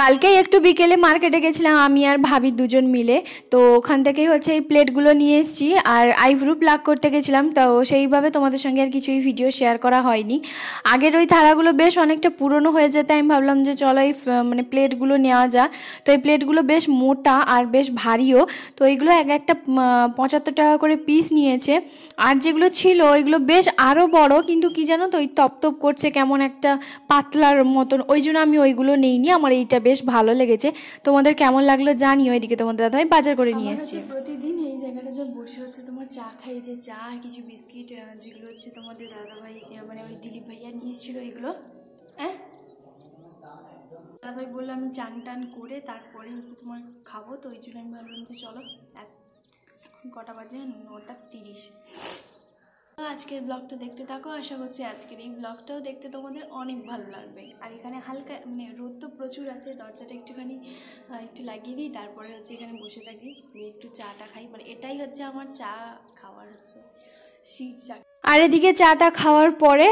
কালকেই একটু বিকেলে মার্কেটে গেছিলাম, আমি আর ভাবি দুজন মিলে। তো ওখান থেকেই হচ্ছে এই প্লেটগুলো নিয়ে এসেছি। আর আইব্রু প্লাক করতে গেছিলাম, তো সেইভাবে তোমাদের সঙ্গে আর কিছুই ভিডিও শেয়ার করা হয়নি। আগের ওই থালাগুলো বেশ অনেকটা পুরনো হয়ে যেতে আমি ভাবলাম যে চলো এই মানে প্লেটগুলো নেওয়া যাক। তো এই প্লেটগুলো বেশ মোটা আর বেশ ভারীও। তো এইগুলো এক একটা পঁচাত্তর টাকা করে পিস নিয়েছে। আর যেগুলো ছিল ওইগুলো বেশ আরও বড়, কিন্তু কি জানো তো ওই তপ তপ করছে কেমন একটা পাতলার মতন। ওই জন্য আমি ওইগুলো নেইনি, আমার এইটা বেশ ভালো লেগেছে। তোমাদের কেমন লাগল জানিও এদিকে তোমাদের দাদা আমি বাজার করে নিয়ে এসেছি প্রতিদিন এই জায়গাটাতে বসে হচ্ছে তোমার চা খাই যে চা আর কিছু বিস্কিট যেগুলো হচ্ছে তোমাদের দাদাভাই মানে ওই দিলীপ ভাইয়া নিয়ে এসেছিল এগুলো। হ্যাঁ? দাদাভাই বলল আমি চান টান করে তারপরে হচ্ছে তোমার খাব তো ওই জন্য আমি ভাবলাম যে চলো এক- এখন কটা বাজে নটা তিরিশ। আজকের ব্লগটা দেখতে থাকো। আশা করছি আজকের এই ব্লগটাও দেখতে তোমাদের অনেক ভালো লাগবে। আর এখানে হালকা মানে রোদ তো প্রচুর আছে, দরজাটা একটুখানি একটু লাগিয়ে দিই, তারপরে হচ্ছে এখানে বসে থাকি দিয়ে একটু চাটা খাই। মানে এটাই হচ্ছে আমার চা খাওয়ার হচ্ছে শীত চা আর এদিকে চাটা খাওয়ার পরে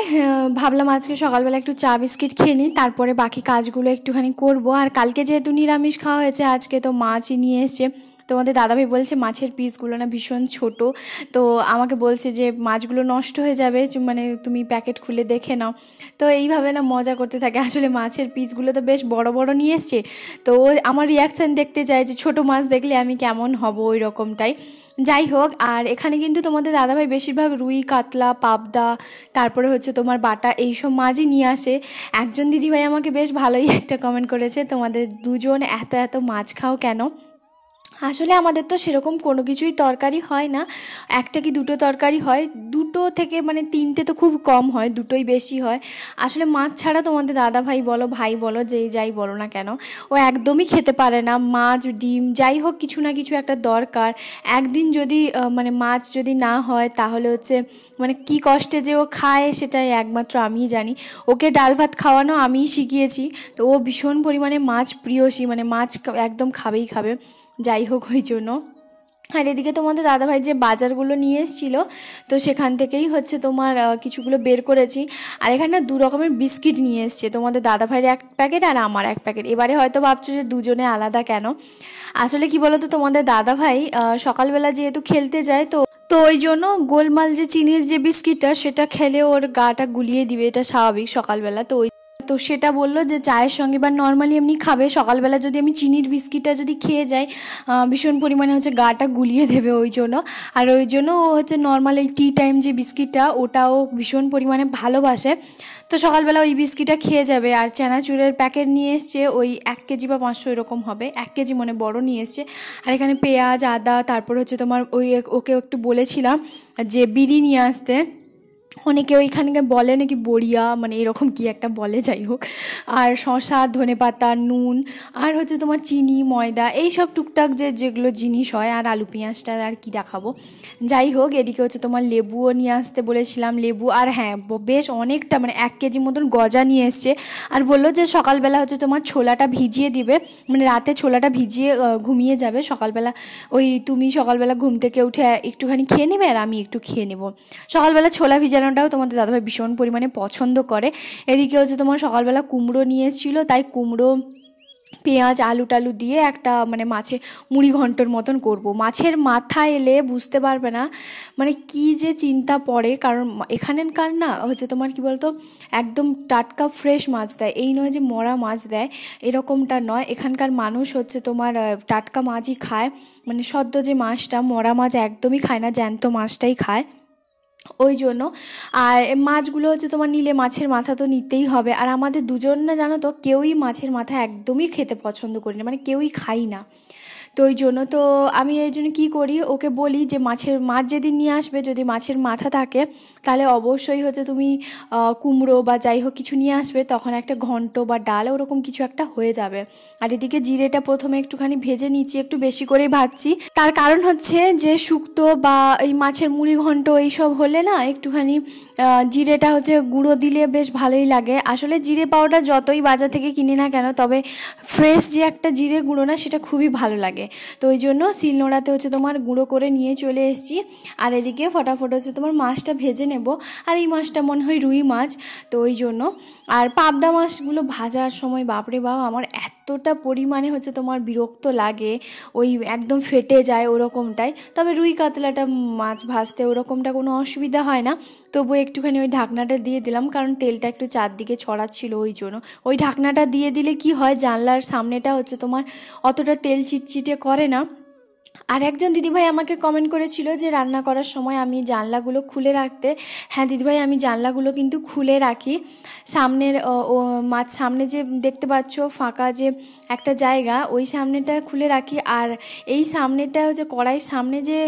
ভাবলাম আজকে সকালবেলা একটু চা বিস্কিট খেয়ে নিই, তারপরে বাকি কাজগুলো একটুখানি করব। আর কালকে যেহেতু নিরামিষ খাওয়া হয়েছে, আজকে তো মাছই নিয়ে এসছে। তোমাদের দাদাভাই বলছে, মাছের পিসগুলো না ভীষণ ছোট। তো আমাকে বলছে যে, মাছগুলো নষ্ট হয়ে যাবে মানে তুমি প্যাকেট খুলে দেখে নাও। তো এইভাবে না মজা করতে থাকে। আসলে মাছের পিসগুলো তো বেশ বড় বড় নিয়ে এসছে। তো আমার রিয়াকশান দেখতে চায় যে, ছোট মাছ দেখলে আমি কেমন হব ওই রকমটাই? যাই হোক, আর এখানে কিন্তু তোমাদের দাদাভাই বেশিরভাগ রুই, কাতলা, পাবদা, তারপরে হচ্ছে তোমার বাটা, এইসব মাছই নিয়ে আসে। একজন দিদিভাই আমাকে বেশ ভালোই একটা কমেন্ট করেছে, তোমাদের দুজন এত এত মাছ খাও কেন? আসলে আমাদের তো সেরকম কোনো কিছুই তরকারি হয় না। একটা কি দুটো তরকারি হয়? দুটো থেকে মানে তিনটে তো খুব কম হয়, দুটোই বেশি হয়। আসলে মাছ ছাড়া তোমাদের দাদা ভাই বলো ভাই বলো যেই যাই বলো না কেন, ও একদমই খেতে পারে না। মাছ, ডিম, যাই হোক কিছু না কিছু একটা দরকার। একদিন যদি মানে মাছ যদি না হয়, তাহলে হচ্ছে মানে কি কষ্টে যে ও খায় সেটাই একমাত্র আমিই জানি। ওকে ডাল ভাত খাওয়ানো আমিই শিখিয়েছি। তো ও ভীষণ পরিমাণে মাছ প্রিয়সী মানে মাছ একদম খাবেই খাবে। যাই হোক ওই জন্য। আর এদিকে তোমাদের দাদাভাই যে বাজারগুলো নিয়ে এসেছিল, তো সেখান থেকেই হচ্ছে তোমার কিছুগুলো বের করেছি। আর এখানে দু রকমের বিস্কিট নিয়ে এসছে। তোমাদের দাদাভাইয়ের এক প্যাকেট আর আমার এক প্যাকেট। এবারে হয়তো ভাবছ যে দুজনে আলাদা কেন? আসলে কি বলতো তোমাদের দাদাভাই সকালবেলা যেহেতু খেলতে যায়, তো তো ওই জন্য গোলমাল যে চিনির যে বিস্কিটটা, সেটা খেলে ওর গাটা গুলিয়ে দিবে, এটা স্বাভাবিক সকালবেলা। তো ওই তো সেটা বলল যে চায়ের সঙ্গে বা নর্মালি এমনি খাবে। সকালবেলা যদি আমি চিনির বিস্কিটটা যদি খেয়ে যাই ভীষণ পরিমাণে হচ্ছে গাটা গুলিয়ে দেবে ওই জন্য। আর ওই জন্য ও হচ্ছে নর্মাল এই টি টাইম যে বিস্কিটটা, ওটাও ভীষণ পরিমাণে ভালোবাসে। তো সকালবেলা ওই বিস্কিটটা খেয়ে যাবে। আর চানাচুরের প্যাকেট নিয়ে এসছে, ওই এক কেজি বা পাঁচশো এরকম হবে। এক কেজি মানে বড় নিয়ে এসছে। আর এখানে পেঁয়াজ, আদা, তারপর হচ্ছে তোমার ওই ওকে একটু বলেছিলাম যে বিড়ি নিয়ে আসতে। অনেকে ওইখানকে বলে নাকি বড়িয়া মানে এরকম কি একটা বলে, যাই হোক। আর শশা ধনেপাতা, নুন, আর হচ্ছে তোমার চিনি, ময়দা এই সব টুকটাক যে যেগুলো জিনিস হয়, আর আলু, পেঁয়াজটা আর কি দেখাবো। যাই হোক, এদিকে হচ্ছে তোমার লেবুও নিয়ে আসতে বলেছিলাম, লেবু, আর হ্যাঁ বেশ অনেকটা মানে এক কেজি মতন গজা নিয়ে এসছে। আর বলল যে সকালবেলা হচ্ছে তোমার ছোলাটা ভিজিয়ে দিবে মানে রাতে ছোলাটা ভিজিয়ে ঘুমিয়ে যাবে। সকালবেলা ওই তুমি সকালবেলা ঘুম থেকে উঠে একটুখানি খেয়ে নেবে, আর আমি একটু খেয়ে নেব। সকালবেলা ছোলা ভিজানোটাও তোমাদের দাদাভাই ভীষণ পরিমাণে পছন্দ করে। এদিকে হচ্ছে তোমার সকালবেলা কুমড়ো নিয়ে এসেছিল, তাই কুমড়ো, পেঁয়াজ, আলু টালু দিয়ে একটা মানে মাছে মুড়ি ঘন্টর মতন করব। মাছের মাথা এলে বুঝতে পারবে না মানে কি যে চিন্তা পড়ে, কারণ এখানকার না হচ্ছে তোমার কি বলতো, একদম টাটকা ফ্রেশ মাছ দেয়। এই নয় যে মরা মাছ দেয়, এরকমটা নয়। এখানকার মানুষ হচ্ছে তোমার টাটকা মাছই খায় মানে সদ্য যে মাছটা মরা মাছ একদমই খায় না, জ্যান্ত মাছটাই খায়। ওই জন্য আর মাছগুলো হচ্ছে তোমার নিলে মাছের মাথা তো নিতেই হবে। আর আমাদের দুজন না জানো তো, কেউই মাছের মাথা একদমই খেতে পছন্দ করি না মানে কেউই খাই না। তো ওই জন্য তো আমি এই জন্য কী করি, ওকে বলি যে মাছের, মাছ যেদিন নিয়ে আসবে, যদি মাছের মাথা থাকে তাহলে অবশ্যই হচ্ছে তুমি কুমড়ো বা যাই হোক কিছু নিয়ে আসবে, তখন একটা ঘন্ট বা ডাল ওরকম কিছু একটা হয়ে যাবে। আর এদিকে জিরেটা প্রথমে একটুখানি ভেজে নিচ্ছি, একটু বেশি করেই ভাজছি। তার কারণ হচ্ছে যে শুক্তো বা এই মাছের মুড়ি ঘন্ট এইসব হলে না একটুখানি জিরেটা হচ্ছে গুঁড়ো দিলে বেশ ভালোই লাগে। আসলে জিরে পাউডার যতই বাজার থেকে কিনি না কেন, তবে ফ্রেশ যে একটা জিরে গুঁড়ো না সেটা খুবই ভালো লাগে। তো ওই জন্য শিলনোড়াতে হচ্ছে তোমার গুঁড়ো করে নিয়ে চলে এসেছি। আর এদিকে ফটাফট হচ্ছে তোমার মাছটা ভেজে নেব। আর এই মাছটা মনে হয় রুই মাছ, তো ওই জন্য। আর পাবদা মাছগুলো ভাজার সময়, বাপরে বাবা আমার এতটা পরিমাণে হচ্ছে তোমার বিরক্ত লাগে। ওই একদম ফেটে যায় ওরকমটাই। তবে রুই কাতলাটা মাছ ভাজতে ওরকমটা কোনো অসুবিধা হয় না। তবু একটুখানি ওই ঢাকনাটা দিয়ে দিলাম, কারণ তেলটা একটু চারদিকে ছড়াচ্ছিল ওই জন্য। ওই ঢাকনাটা দিয়ে দিলে কি হয়, জানলার সামনেটা হচ্ছে তোমার অতটা তেল চিটচিটে করে না। আর একজন দিদিভাই আমাকে কমেন্ট করেছিল যে, রান্না করার সময় আমি জানলাগুলো খুলে রাখতে হ্যাঁ দিদিভাই, আমি জানলাগুলো কিন্তু খুলে রাখি। সামনের, ও মাছ সামনে যে দেখতে পাচ্ছ, ফাঁকা যে একটা জায়গা, ওই সামনেটা খুলে রাখি। আর এই সামনেটা হচ্ছে কড়াইয়ের সামনে যে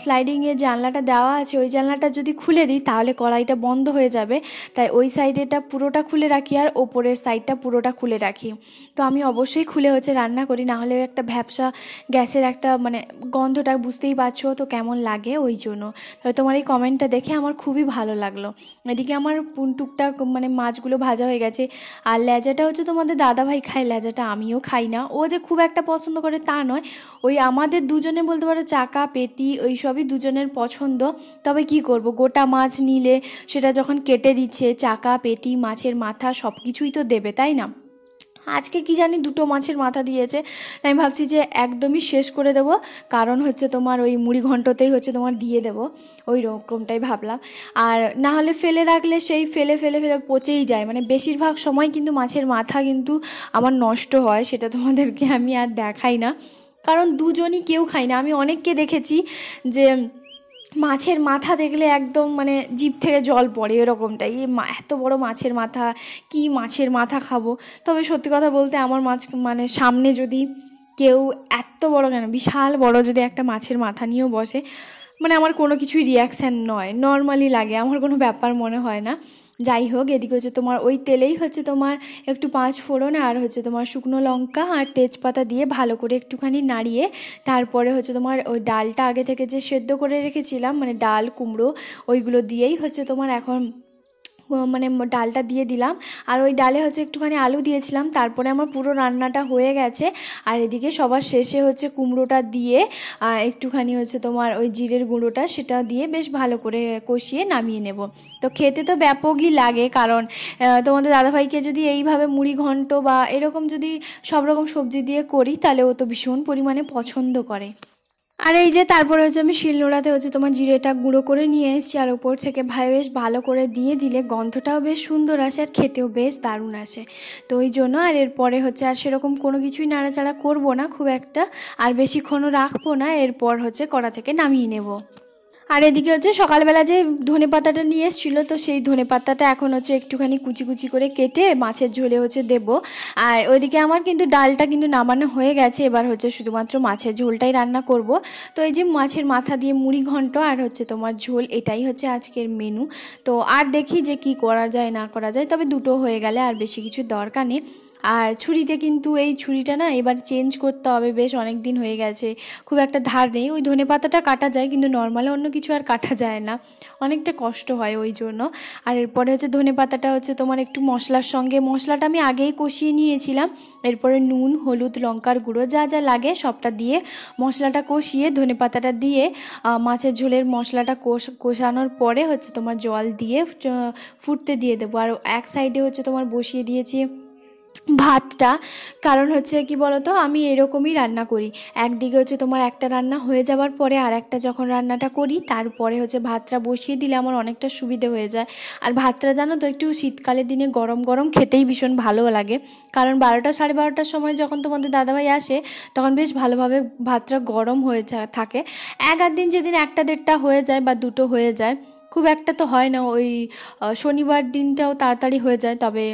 স্লাইডিংয়ের জানলাটা দেওয়া আছে, ওই জানলাটা যদি খুলে দিই, তাহলে কড়াইটা বন্ধ হয়ে যাবে। তাই ওই সাইডেটা পুরোটা খুলে রাখি আর ওপরের সাইডটা পুরোটা খুলে রাখি। তো আমি অবশ্যই খুলে হচ্ছে রান্না করি নাহলে একটা ভ্যাবসা গ্যাসের একটা মানে গন্ধটা বুঝতেই পারছ, তো কেমন লাগে ওই জন্য। তবে তোমার এই কমেন্টটা দেখে আমার খুবই ভালো লাগল। এদিকে আমার টুকটাক মানে মাছগুলো ভাজা হয়ে গেছে। আর লেজাটা হচ্ছে তোমাদের দাদাভাই খায় লেজাটা আমিও খাই না। ও যে খুব একটা পছন্দ করে তা নয়। ওই আমাদের দুজনে বলতে পারো চাকা, পেটি, ওই সবই দুজনের পছন্দ। তবে কি করব? গোটা মাছ নিলে সেটা যখন কেটে দিচ্ছে, চাকা, পেটি, মাছের মাথা সব কিছুই তো দেবে, তাই না? আজকে কি জানি দুটো মাছের মাথা দিয়েছে। আমি ভাবছি যে একদমই শেষ করে দেব। কারণ হচ্ছে তোমার ওই মুড়ি ঘন্টতেই হচ্ছে তোমার দিয়ে দেব। ওই রকমটাই ভাবলাম। আর না হলে ফেলে রাখলে সেই ফেলে ফেলে ফেলে পচেই যায়। মানে বেশিরভাগ সময় কিন্তু মাছের মাথা কিন্তু আমার নষ্ট হয়, সেটা তোমাদেরকে আমি আর দেখাই না। কারণ দুজনই কেউ খাই না। আমি অনেককে দেখেছি যে মাছের মাথা দেখলে একদম মানে জিভ থেকে জল পড়ে এরকমটাই। এত বড় মাছের মাথা, কি মাছের মাথা খাব? তবে সত্যি কথা বলতে আমার মাছ মানে সামনে যদি কেউ এত বড় কেন, বিশাল বড় যদি একটা মাছের মাথা নিয়েও বসে মানে আমার কোনো কিছুই রিয়াকশান নয়। নর্মালি লাগে, আমার কোনো ব্যাপার মনে হয় না। যাই হোক, এদিকে হচ্ছে তোমার ওই তেলেই হচ্ছে তোমার একটু পাঁচ ফোড়ন আর হচ্ছে তোমার শুকনো লঙ্কা আর তেজপাতা দিয়ে ভালো করে একটুখানি নাড়িয়ে তারপরে হচ্ছে তোমার ওই ডালটা আগে থেকে যে সেদ্ধ করে রেখেছিলাম মানে ডাল, কুমড়ো, ওইগুলো দিয়েই হচ্ছে তোমার এখন মানে ডালটা দিয়ে দিলাম। আর ওই ডালে হচ্ছে একটুখানি আলু দিয়েছিলাম। তারপরে আমার পুরো রান্নাটা হয়ে গেছে। আর এদিকে সবার শেষে হচ্ছে কুমড়োটা দিয়ে একটুখানি হচ্ছে তোমার ওই জিরের গুঁড়োটা সেটা দিয়ে বেশ ভালো করে কষিয়ে নামিয়ে নেব। তো খেতে তো ব্যাপকই লাগে কারণ তোমাদের দাদাভাইকে যদি এইভাবে মুড়ি ঘন্ট বা এরকম যদি সব রকম সবজি দিয়ে করি, তাহলে ও তো ভীষণ পরিমাণে পছন্দ করে। আর এই যে তারপরে হচ্ছে আমি শিলনোড়াতে হচ্ছে তোমার জিরেটা গুঁড়ো করে নিয়ে এসেছি, আর ওপর থেকে ভাই বেশ ভালো করে দিয়ে দিলে গন্ধটাও বেশ সুন্দর আসে আর খেতেও বেশ দারুণ আসে। তো ওই জন্য আর এরপরে হচ্ছে আর সেরকম কোনো কিছুই নাড়াচাড়া করব না খুব একটা, আর বেশিক্ষণও রাখব না, এরপর হচ্ছে কড়া থেকে নামিয়ে নেব। আর এদিকে হচ্ছে সকালবেলা যে ধনে পাতাটা নিয়ে এসেছিল, তো সেই ধনে পাতাটা এখন হচ্ছে একটুখানি কুচি কুচি করে কেটে মাছের ঝোলে হচ্ছে দেব। আর ওইদিকে আমার কিন্তু ডালটা কিন্তু নামানো হয়ে গেছে, এবার হচ্ছে শুধুমাত্র মাছের ঝোলটাই রান্না করব। তো এই যে মাছের মাথা দিয়ে মুড়ি ঘন্ট আর হচ্ছে তোমার ঝোল, এটাই হচ্ছে আজকের মেনু তো আর দেখি যে কি করা যায়, না করা যায়, তবে দুটো হয়ে গেলে আর বেশি কিছু দরকার নেই। আর ছুরিতে কিন্তু এই ছুরিটা না এবার চেঞ্জ করতে হবে, বেশ অনেক দিন হয়ে গেছে। খুব একটা ধার নেই। ওই ধনে পাতাটা কাটা যায়, কিন্তু নর্মালি অন্য কিছু আর কাটা যায় না। অনেকটা কষ্ট হয় ওই জন্য। আর এরপরে হচ্ছে ধনে পাতাটা হচ্ছে তোমার একটু মশলার সঙ্গে। মশলাটা আমি আগেই কষিয়ে নিয়েছিলাম। এরপরে নুন, হলুদ, লঙ্কার গুঁড়ো যা যা লাগে সবটা দিয়ে মশলাটা কষিয়ে ধনে পাতাটা দিয়ে মাছের ঝোলের মশলাটা কষানোর পরে হচ্ছে তোমার জল দিয়ে ফুটতে দিয়ে দেবো। আর এক সাইডে হচ্ছে তোমার বসিয়ে দিয়েছি ভাতটা। কারণ হচ্ছে কি বলতো, আমি এরকমই রান্না করি। একদিকে হচ্ছে তোমার একটা রান্না হয়ে যাওয়ার পরে আর একটা যখন রান্নাটা করি, তারপরে হচ্ছে ভাতটা বসিয়ে দিলে আমার অনেকটা সুবিধে হয়ে যায়। আর ভাতটা জানো তো, একটু শীতকালের দিনে গরম গরম খেতেই ভীষণ ভালো লাগে। কারণ বারোটা সাড়ে বারোটার সময় যখন তোমাদের দাদাভাই আসে, তখন বেশ ভালোভাবে ভাতটা গরম হয়ে থাকে। এক আধ দিন যেদিন একটা দেড়টা হয়ে যায় বা দুটো হয়ে যায়, খুব একটা তো হয় না। ওই শনিবার দিনটাও তাড়াতাড়ি হয়ে যায়, তবে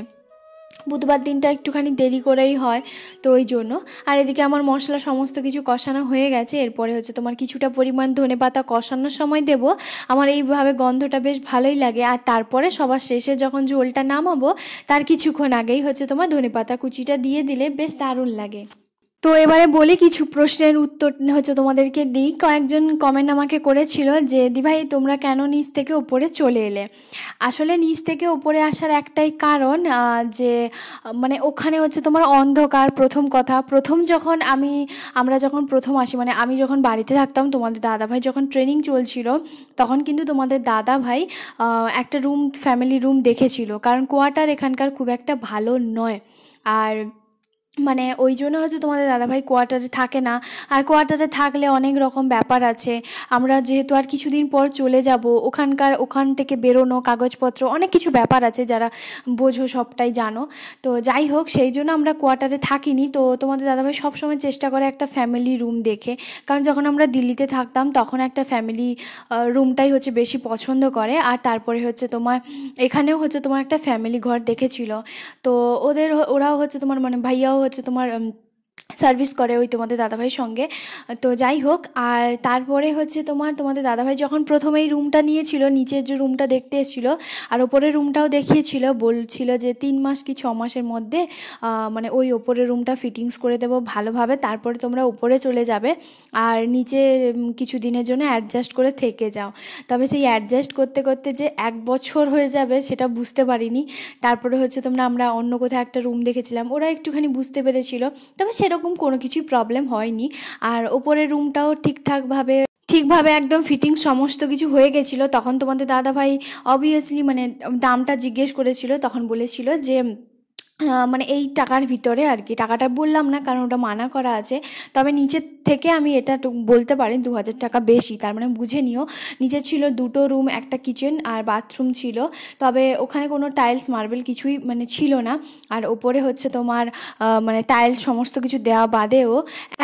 বুধবার দিনটা একটুখানি দেরি করেই হয়, তো ওই জন্য। আর এদিকে আমার মশলা সমস্ত কিছু কষানো হয়ে গেছে, এরপরে হচ্ছে তোমার কিছুটা পরিমাণ ধনে পাতা কষানোর সময় দেব। আমার এইভাবে গন্ধটা বেশ ভালোই লাগে। আর তারপরে সবার শেষে যখন ঝোলটা নামাবো, তার কিছুক্ষণ আগেই হচ্ছে তোমার ধনে পাতা কুচিটা দিয়ে দিলে বেশ দারুণ লাগে। তো এবারে বলি কিছু প্রশ্নের উত্তর হচ্ছে তোমাদেরকে দিই। কয়েকজন কমেন্ট আমাকে করেছিল যে, দিভাই, তোমরা কেন নিচ থেকে ওপরে চলে এলে? আসলে নিচ থেকে ওপরে আসার একটাই কারণ যে মানে ওখানে হচ্ছে তোমার অন্ধকার প্রথম কথা। প্রথম যখন আমি, আমরা যখন প্রথম আসি মানে আমি যখন বাড়িতে থাকতাম, তোমাদের দাদাভাই যখন ট্রেনিং চলছিল, তখন কিন্তু তোমাদের দাদা ভাই একটা রুম ফ্যামিলি রুম দেখেছিল। কারণ কোয়ার্টার এখানকার খুব একটা ভালো নয়। আর মানে ওই জন্য হয়তো তোমাদের দাদাভাই কোয়ার্টারে থাকে না। আর কোয়ার্টারে থাকলে অনেক রকম ব্যাপার আছে। আমরা যেহেতু আর কিছুদিন পর চলে যাব, ওখানকার ওখান থেকে বেরোনো, কাগজপত্র, অনেক কিছু ব্যাপার আছে যারা বোঝো সবটাই জানো। তো যাই হোক, সেই জন্য আমরা কোয়ার্টারে থাকিনি। তো তোমাদের দাদাভাই সবসময় চেষ্টা করে একটা ফ্যামিলি রুম দেখে। কারণ যখন আমরা দিল্লিতে থাকতাম, তখন একটা ফ্যামিলি রুমটাই হচ্ছে বেশি পছন্দ করে। আর তারপরে হচ্ছে তোমার, এখানেও হচ্ছে তোমার একটা ফ্যামিলি ঘর দেখেছিল। তো ওদের ওরাও হচ্ছে তোমার মানে ভাইয়াও হচ্ছে তোমার সার্ভিস করে ওই তোমাদের দাদাভাইয়ের সঙ্গে। তো যাই হোক, আর তারপরে হচ্ছে তোমার, তোমাদের দাদাভাই যখন প্রথমেই রুমটা নিয়েছিল, নিচের যে রুমটা দেখতে এসেছিল, আর ওপরের রুমটাও দেখিয়েছিল, বলছিল যে তিন মাস কি ছ মাসের মধ্যে মানে ওই ওপরের রুমটা ফিটিংস করে দেবো ভালোভাবে, তারপরে তোমরা ওপরে চলে যাবে, আর নিচে কিছু দিনের জন্য অ্যাডজাস্ট করে থেকে যাও। তবে সেই অ্যাডজাস্ট করতে করতে যে এক বছর হয়ে যাবে, সেটা বুঝতে পারিনি। তারপরে হচ্ছে তোমরা, আমরা অন্য কোথাও একটা রুম দেখেছিলাম, ওরা একটুখানি বুঝতে পেরেছিল। তবে সেরকম সেরকম কোনো কিছুই প্রবলেম হয়নি। আর ওপরের রুমটাও ঠিকঠাকভাবে, ঠিকভাবে একদম ফিটিং সমস্ত কিছু হয়ে গেছিল। তখন তোমাদের দাদাভাই অবভিয়াসলি মানে দামটা জিজ্ঞেস করেছিল, তখন বলেছিল যে মানে এই টাকার ভিতরে আর কি। টাকাটা বললাম না, কারণ ওটা মানা করা আছে। তবে নিচের থেকে আমি এটা বলতে পারি দু হাজার টাকা বেশি, তার মানে বুঝে নিও। নিচে ছিল দুটো রুম, একটা কিচেন আর বাথরুম ছিল। তবে ওখানে কোনো টাইলস, মার্বেল কিছুই মানে ছিল না। আর ওপরে হচ্ছে তোমার মানে টাইলস সমস্ত কিছু দেওয়া বাদেও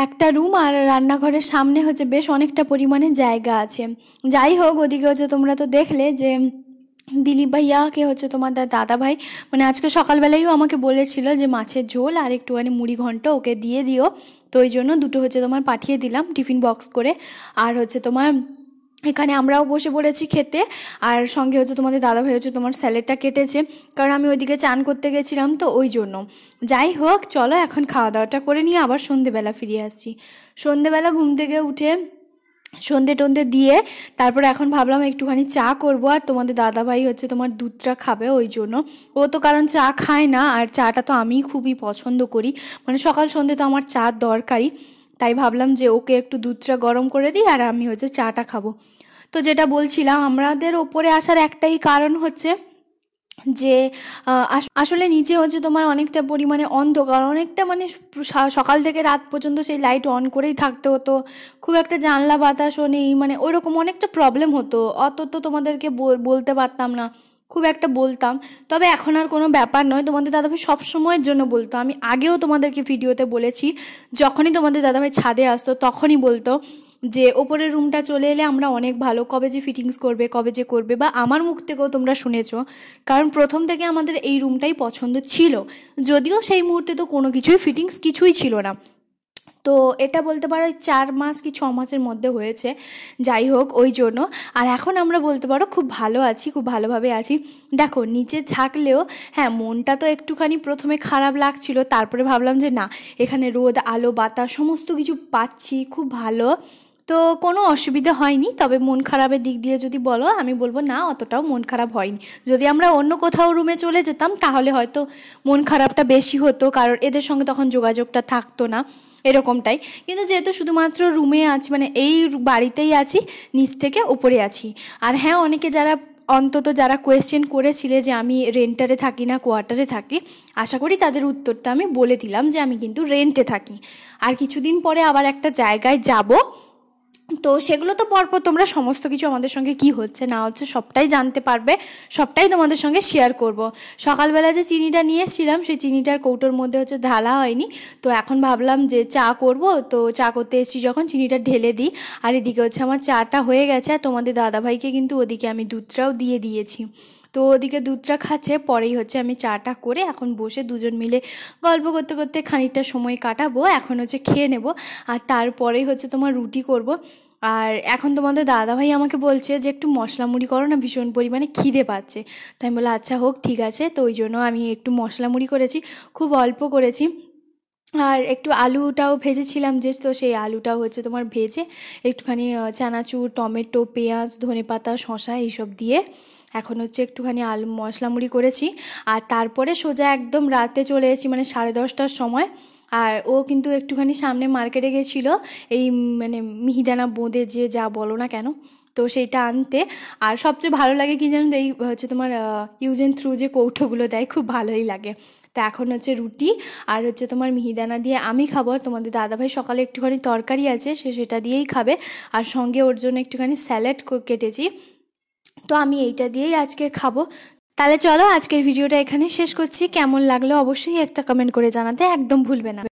একটা রুম আর রান্নাঘরের সামনে হচ্ছে বেশ অনেকটা পরিমাণে জায়গা আছে। যাই হোক, ওদিকে হচ্ছে তোমরা তো দেখলে যে দিলীপ ভাইয়াকে হচ্ছে তোমার দাদা ভাই মানে আজকে সকালবেলাইও আমাকে বলেছিল যে মাছের ঝোল আর একটুখানি মুড়ি ঘন্ট ওকে দিয়ে দিও। তো ওই জন্য দুটো হচ্ছে তোমার পাঠিয়ে দিলাম টিফিন বক্স করে। আর হচ্ছে তোমার এখানে আমরাও বসে পড়েছি খেতে। আর সঙ্গে হচ্ছে তোমাদের দাদাভাই হচ্ছে তোমার স্যালেডটা কেটেছে। কারণ আমি ওইদিকে চান করতে গেছিলাম তো ওই জন্য। যাই হোক, চলো এখন খাওয়া দাওয়াটা করে নিয়ে আবার সন্ধেবেলা ফিরে আসছি সন্ধেবেলা ঘুম থেকে উঠে সন্ধে টন্ধে দিয়ে তারপরে এখন ভাবলাম একটুখানি চা করব, আর তোমাদের দাদাভাই হচ্ছে তোমার দুধটা খাবে ওই জন্য। ও তো কারণ চা খায় না, আর চাটা তো আমি খুবই পছন্দ করি। মানে সকাল সন্ধে তো আমার চা দরকারই, তাই ভাবলাম যে ওকে একটু দুধটা গরম করে দিই, আর আমি হচ্ছে চাটা খাব। তো যেটা বলছিলাম, আমাদের ওপরে আসার একটাই কারণ হচ্ছে যে আসলে নিচে হচ্ছে তোমার অনেকটা পরিমাণে অন্ধকার। অনেকটা মানে সকাল থেকে রাত পর্যন্ত সেই লাইট অন করেই থাকতে হতো। খুব একটা জানলা, বাতাসও নেই মানে ওইরকম অনেকটা প্রবলেম হতো। অত তো তোমাদেরকে বলতে পারতাম না। খুব একটা বলতাম। তবে এখন আর কোনো ব্যাপার নয়। তোমাদের দাদাভাই সব সময়ের জন্য বলতো। আমি আগেও তোমাদেরকে ভিডিওতে বলেছি, যখনই তোমাদের দাদাভাই ছাদে আসতো, তখনই বলতো যে ওপরের রুমটা চলে এলে আমরা অনেক ভালো, কবে যে ফিটিংস করবে, কবে যে করবে বা আমার মুখ থেকেও তোমরা শুনেছো, কারণ প্রথম থেকে আমাদের এই রুমটাই পছন্দ ছিল। যদিও সেই মুহূর্তে তো কোনো কিছুই ফিটিংস কিছুই ছিল না। তো এটা বলতে পারো চার মাস কি ছ মাসের মধ্যে হয়েছে, যাই হোক ওই জন্য। আর এখন আমরা বলতে পারো খুব ভালো আছি, খুব ভালোভাবে আছি। দেখো, নিচে থাকলেও হ্যাঁ মনটা তো একটুখানি প্রথমে খারাপ লাগছিল, তারপরে ভাবলাম যে না, এখানে রোদ, আলো, বাতাস, সমস্ত কিছু পাচ্ছি, খুব ভালো। তো কোনো অসুবিধা হয়নি, তবে মন খারাপের দিক দিয়ে যদি বলো, আমি বলব না, অতটাও মন খারাপ হয়নি। যদি আমরা অন্য কোথাও রুমে চলে যেতাম, তাহলে হয়তো মন খারাপটা বেশি হতো, কারণ এদের সঙ্গে তখন যোগাযোগটা থাকতো না, এরকমটাই। কিন্তু যেহেতু শুধুমাত্র রুমে আছি মানে এই বাড়িতেই আছি, নিচ থেকে ওপরে আছি। আর হ্যাঁ অনেকে যারা অন্তত যারা কোয়েশ্চেন করেছিলে যে আমি রেন্টারে থাকি না কোয়ার্টারে থাকি, আশা করি তাদের উত্তরটা আমি বলে দিলাম যে আমি কিন্তু রেন্টে থাকি। আর কিছুদিন পরে আবার একটা জায়গায় যাব তো সেগুলো তো পরপর তোমরা সমস্ত কিছু আমাদের সঙ্গে কি হচ্ছে, না হচ্ছে সবটাই জানতে পারবে, সবটাই তোমাদের সঙ্গে শেয়ার করব। সকালবেলা যে চিনিটা নিয়ে এসেছিলাম সেই চিনিটার কৌটোর মধ্যে হচ্ছে ঢালা হয়নি, তো এখন ভাবলাম যে চা করব, তো চা করতে এসেছি যখন চিনিটা ঢেলে দিই, আর এদিকে হচ্ছে আমার চাটা হয়ে গেছে, আর তোমাদের দাদাভাইকে কিন্তু ওদিকে আমি দুধটাও দিয়ে দিয়েছি তো ওদিকে দুধটা খাচ্ছে, পরেই হচ্ছে আমি চাটা করে এখন বসে দুজন মিলে গল্প করতে করতে খানিকটা সময় কাটাবো, এখন হচ্ছে খেয়ে নেব। আর তারপরেই হচ্ছে তোমার রুটি করব। আর এখন তোমাদের দাদাভাই আমাকে বলছে যে, একটু মশলা মুড়ি করো না, ভীষণ পরিমাণে খিদে পাচ্ছে। তাই আমি বলে আচ্ছা হোক, ঠিক আছে। তো ওই জন্য আমি একটু মশলা মুড়ি করেছি, খুব অল্প করেছি। আর একটু আলুটাও ভেজেছিলাম যে তো সেই আলুটাও হচ্ছে তোমার ভেজে একটুখানি চানাচুর, টমেটো, পেঁয়াজ ধনে পাতা শশা এইসব দিয়ে এখন হচ্ছে একটুখানি আলু, মশলা মুড়ি করেছি। আর তারপরে সোজা একদম রাতে চলে এসেছি মানে সাড়ে দশটার সময়। আর ও কিন্তু একটুখানি সামনে মার্কেটে গেছিল, এই মানে মিহিদানা বোঁদে যে যা বলো না কেন, তো সেইটা আনতে। আর সবচেয়ে ভালো লাগে কি জানো এই হচ্ছে তোমার ইউজ এন্ড থ্রু যে কৌটোগুলো দেয়, খুব ভালোই লাগে। তো এখন হচ্ছে রুটি আর হচ্ছে তোমার মিহিদানা দিয়ে আমি খাব। আর তোমাদের দাদাভাই সকালে একটুখানি তরকারি আছে, সে সেটা দিয়েই খাবে। আর সঙ্গে ওর জন্য একটুখানি স্যালাড কেটেছি। তো আমি এইটা দিয়েই আজকে খাব। তাহলে চলো আজকের ভিডিওটা এখানে শেষ করছি। কেমন লাগল অবশ্যই একটা কমেন্ট করে জানাতে। একদম ভুলবে না।